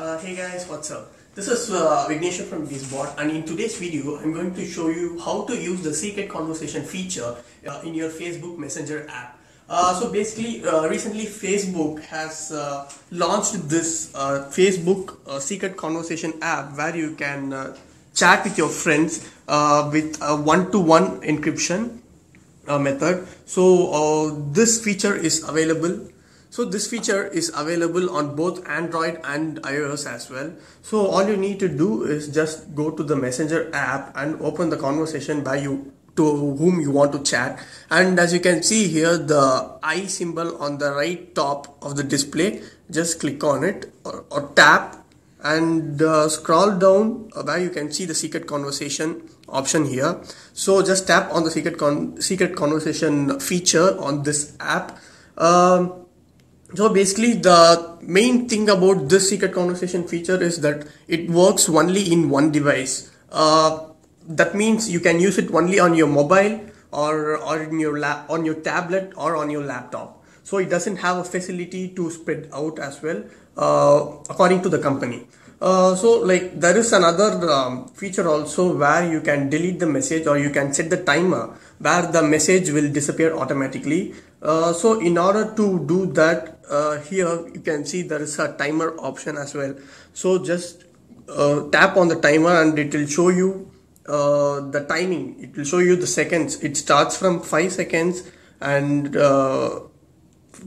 Uh, hey guys, what's up? This is uh, Vignesh from Gizbot and in today's video I'm going to show you how to use the secret conversation feature uh, in your Facebook Messenger app. Uh, so basically uh, recently Facebook has uh, launched this uh, Facebook secret conversation app where you can chat with your friends with a one-to-one encryption uh, method. So this feature is available. So this feature is available on both Android and iOS as well. So all you need to do is just go to the Messenger app and open the conversation by you to whom you want to chat. And as you can see here, the I symbol on the right top of the display, just click on it or, or tap and uh, scroll down uh, where you can see the secret conversation option here so just tap on the secret con secret conversation feature on this app um, so basically the main thing about this secret conversation feature is that it works only in one device. Uh, that means you can use it only on your mobile or, or in your lap on your tablet or on your laptop. So it doesn't have a facility to spread out as well uh, according to the company. Uh, so like there is another um, feature also where you can delete the message or you can set the timer where the message will disappear automatically. Uh, so in order to do that uh, here you can see there is a timer option as well. So just uh, tap on the timer and it will show you uh, the timing. It will show you the seconds. It starts from 5 seconds and uh,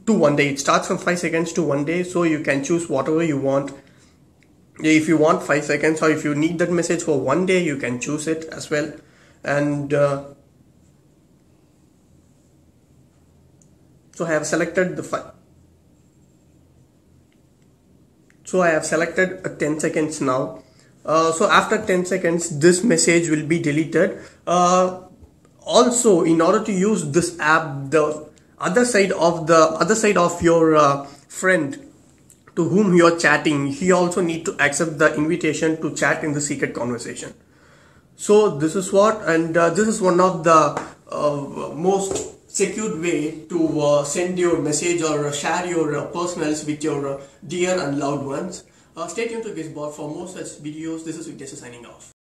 to one day. It starts from 5 seconds to one day. So you can choose whatever you want. If you want 5 seconds or if you need that message for one day you can choose it as well. And uh, so I have selected the file so I have selected uh, 10 seconds now. Uh, so after 10 seconds this message will be deleted. Uh, also in order to use this app the other side of the other side of your uh, friend to whom you are chatting he also need to accept the invitation to chat in the secret conversation. So this is what and uh, this is one of the uh, most secured way to uh, send your message or share your uh, personals with your uh, dear and loved ones. Uh, stay tuned to Gizbot for more such videos. This is Vignesh signing off